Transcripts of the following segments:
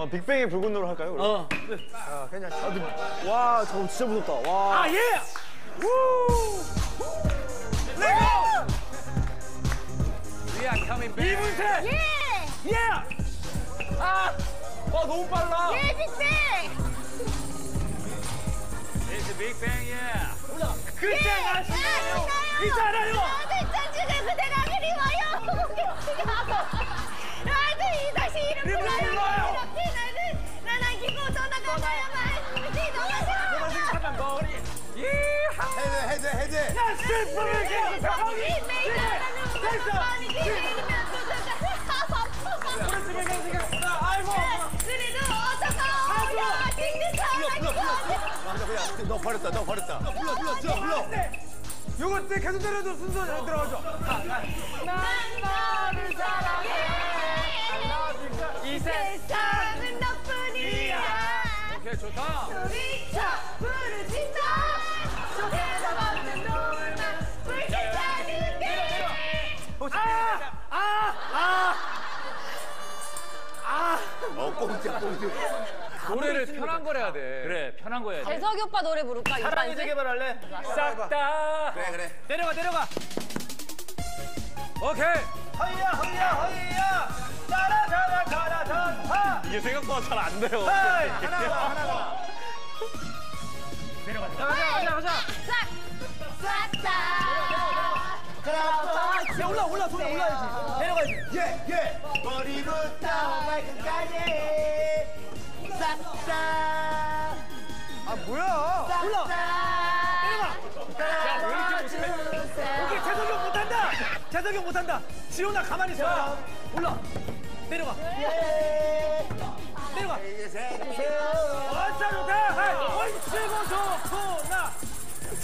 어, 빅뱅의 붉은 노을 할까요? 그럼? 어. 아, 괜찮아. 아, 근데, 와, 저거 진짜 무섭다. 와. 아 예. 우. 레고. We are coming back. 이문세. 예! 예. 아, 와, 너무 빨라. 예, 빅뱅! It's a big bang, yeah. 그때 예, 아시나요? 있잖아요. 나도 짠지가 그대가 너 버렸다 너 버렸다 불러 불러 저 불러 요거 때 계속 때려도 순서 잘 들어가죠. 난 너를 사랑해 이 세상은 너뿐이야 오케이, 좋다. 소리쳐 부르짖어 어 꽁지야 꽁지 노래를 편한 걸 해야 돼. 그래, 편한 거 해야 돼. 재석이 오빠 노래 부를까? 사랑이 이반세? 재개발할래? 싹 다. 그래 그래 내려가, 내려가. 오케이. 허이야, 허이야, 허이야. 따라, 따라, 따라, 따라. 이게 생각보다 잘 안 돼요. 하나가 하나가 가자, 가자, 가자. 싹 싹 다 야, 올라, 올라, 손 올라야지. 내려가야지. 예예 머리부터 발끝까지 싹싹 아, 뭐야? 올라. 내려가 오케이, 재석이 형 못한다. 재석이 형 못한다. 지훈아 가만히 있어. 올라. 내려가. 내려가. 이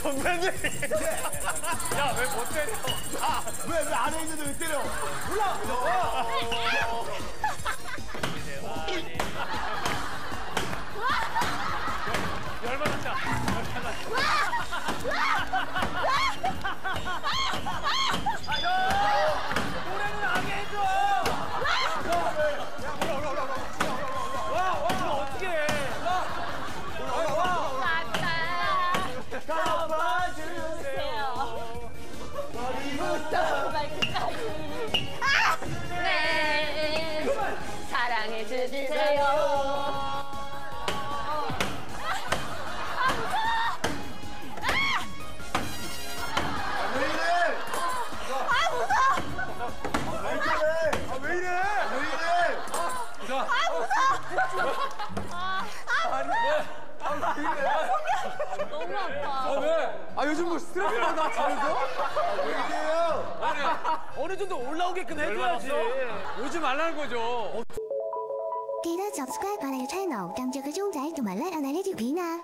선배님. 야, 왜 못 때려? 아 왜 왜 안에 있는데 왜 때려 열받았다. 노래는 사랑해 주세요 왜 이래 왜 이래? 왜 이래 너무 아파. 왜? 아, 요즘 뭐 스트레스 받아, 집에서? 왜 이래요 어느 정도 올라오게끔 해줘야지. 오지 말라는 거죠. 記得 subscribe 我哋嘅 channel，撳住個鐘仔同埋 like 我哋呢條片啊！